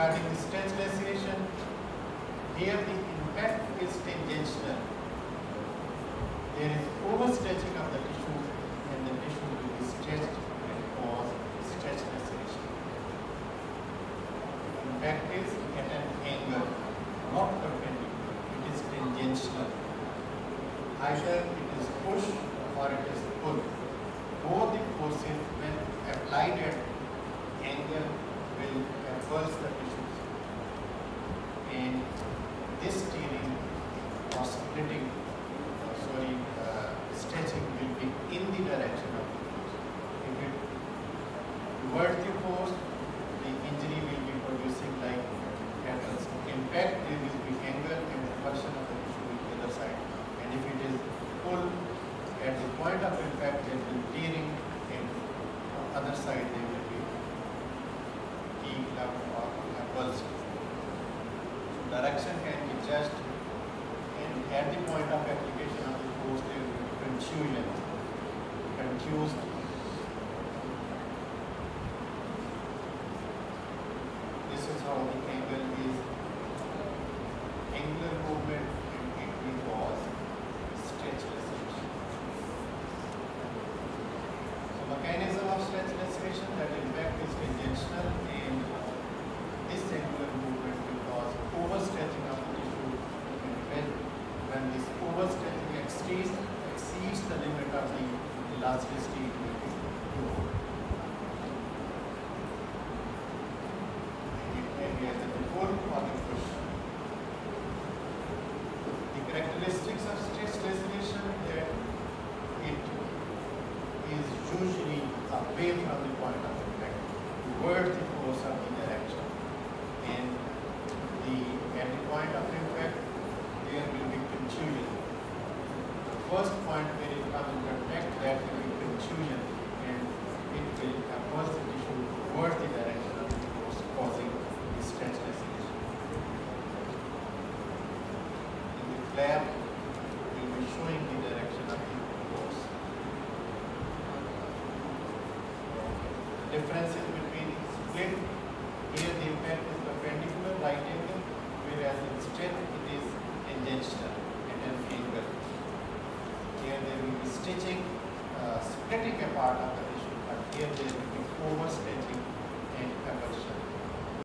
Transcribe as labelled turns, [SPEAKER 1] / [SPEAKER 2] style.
[SPEAKER 1] regarding the stretch laceration, here the impact is tangential. There is overstretching of the tissue and the tissue will be stretched and cause stretch laceration. Impact is at an angle, not perpendicular, it is tangential. Either it is push or it is pull. Both the forces when applied at angle the tissues. And this tearing or splitting, uh, sorry, uh, stretching will be in the direction of the force. If it towards the force, the injury will be producing like the impact, there will be angle and avulsion of the tissue with the other side. And if it is pull, at the point of impact, there will be tearing and other side there will be heat up or avulsion. Direction can be judged and at the point of application of the force contusion, confused. This is how the angle is, angular movement and it will cause stretch laceration. So mechanism of stretch laceration that impact is tangential and this angular movement will cause overstretching of the tissue and when, when this overstretching exceeds, exceeds the limit of the elasticity it will be too. It may be either the pull or the push. The characteristics of stretch laceration that it is usually away from the point of the force of the. And the point of impact, there will be contusion. The first point where it comes in contact, that will be contusion, and it will avulse the tissue towards the direction of the force, causing the stretch laceration. Flap, will be showing the direction of the force. The differences between split, here the impact is perpendicular, right angle, whereas in straight it is tangential at an angle. Here there will be stitching, uh, splitting part of the tissue, but here there will be overstretching and avulsion.